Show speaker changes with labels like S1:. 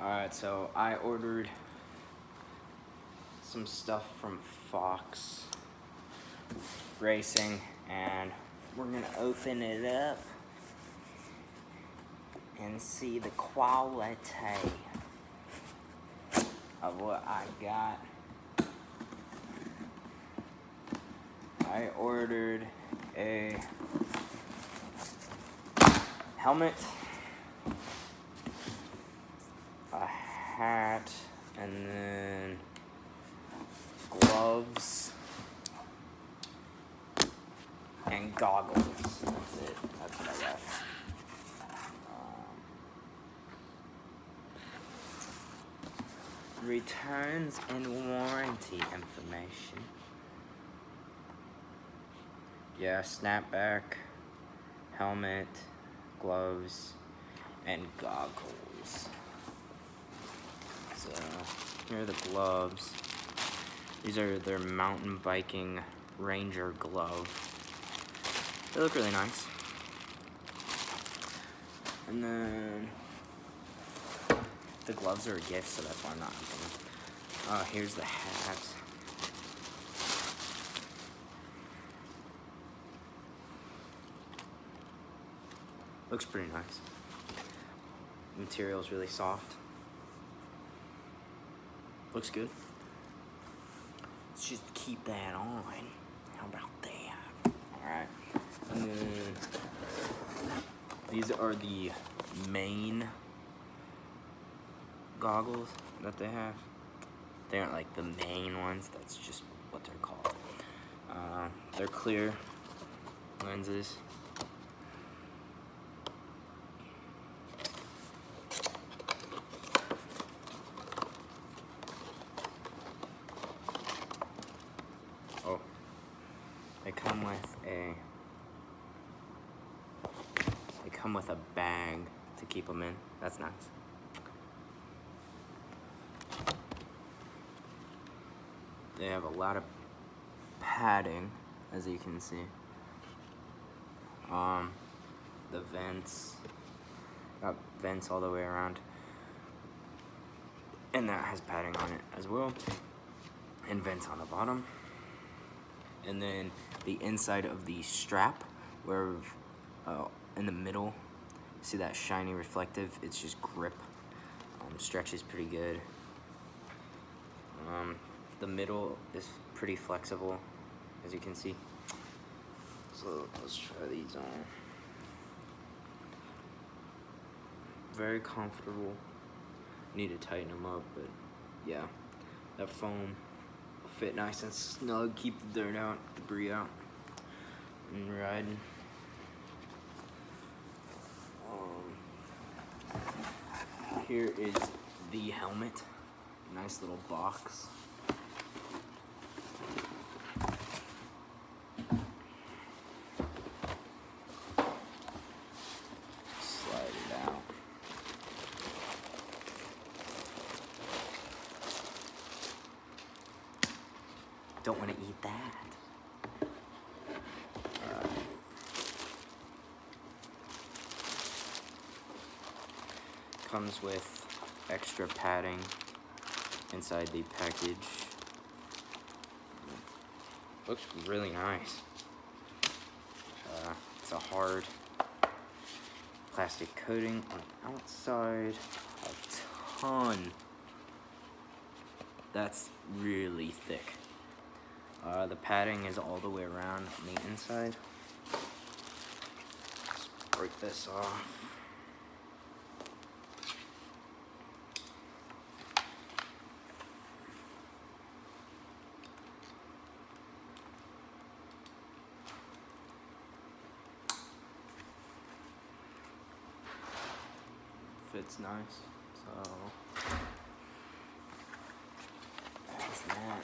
S1: Alright, so I ordered some stuff from Fox Racing and we're gonna open it up and see the quality of what I got. I ordered a helmet, a hat, and then gloves and goggles. That's it. That's what I got. Um, returns and warranty information. Yeah, snapback, helmet, gloves, and goggles. Here are the gloves. These are their mountain biking ranger glove. They look really nice. And then the gloves are a gift, so that's why I'm not opening them. Uh, here's the hat. Looks pretty nice. Material's really soft. Looks good. Let's just keep that on. How about that? Alright. And then these are the main goggles that they have. They aren't like the main ones, that's just what they're called. Uh, they're clear lenses. They come with a they come with a bag to keep them in. That's nice. They have a lot of padding, as you can see. Um, the vents, got vents all the way around. And that has padding on it as well. And vents on the bottom. And then the inside of the strap, where uh, in the middle, see that shiny reflective? It's just grip. Um, stretches pretty good. Um, the middle is pretty flexible, as you can see. So let's try these on. Very comfortable. Need to tighten them up, but yeah, that foam fit nice and snug, keep the dirt out, debris out, and riding. Um, here is the helmet. Nice little box. Slide it out. Don't want to eat that. Alright. Comes with extra padding inside the package. Looks really nice. Uh, it's a hard plastic coating on the outside. A ton. That's really thick. Uh, the padding is all the way around on the inside. Let's break this off. Fits nice, so that's that.